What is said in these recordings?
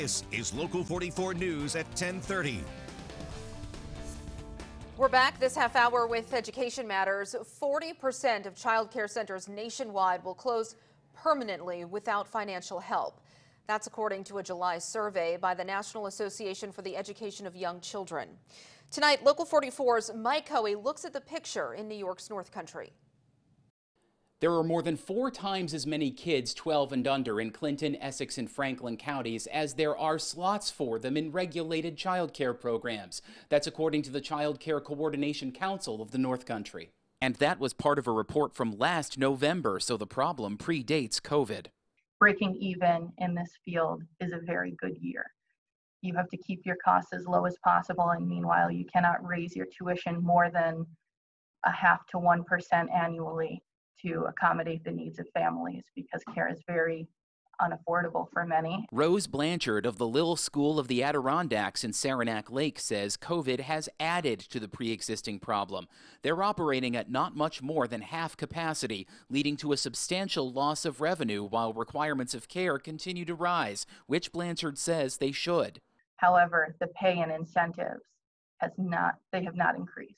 This is Local 44 News at 1030. We're back this half hour with Education Matters. 40% of child care centers nationwide will close permanently without financial help. That's according to a July survey by the National Association for the Education of Young Children. Tonight, Local 44's Mike Hoey looks at the picture in New York's North Country. There are more than four times as many kids 12 and under in Clinton, Essex, and Franklin counties as there are slots for them in regulated child care programs. That's according to the Child Care Coordination Council of the North Country. And that was part of a report from last November, so the problem predates COVID. Breaking even in this field is a very good year. You have to keep your costs as low as possible, and meanwhile, you cannot raise your tuition more than a half to 1% annually to accommodate the needs of families because care is very unaffordable for many. Rose Blanchard of the Lill School of the Adirondacks in Saranac Lake says COVID has added to the pre existing problem. They're operating at not much more than half capacity, leading to a substantial loss of revenue while requirements of care continue to rise, which Blanchard says they should. However, the pay and incentives has not they have not increased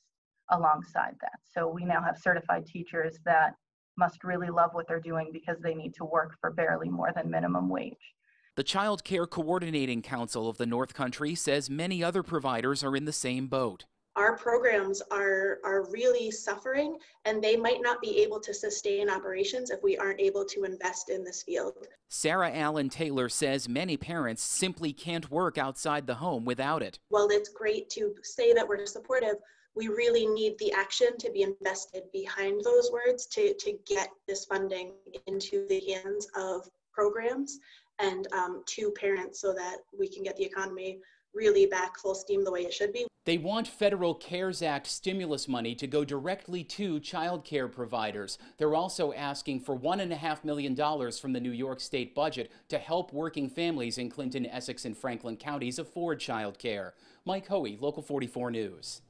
alongside that. So we now have certified teachers that must really love what they're doing because they need to work for barely more than minimum wage. The Child Care Coordinating Council of the North Country says many other providers are in the same boat. Our programs are, are really suffering and they might not be able to sustain operations if we aren't able to invest in this field. Sarah Allen Taylor says many parents simply can't work outside the home without it. While it's great to say that we're supportive, we really need the action to be invested behind those words to, to get this funding into the hands of programs and um, to parents so that we can get the economy really back full steam the way it should be. They want federal CARES Act stimulus money to go directly to child care providers. They're also asking for $1.5 million from the New York state budget to help working families in Clinton, Essex, and Franklin counties afford child care. Mike Hoey, Local 44 News.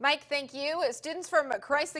Mike, thank you. Students from Christ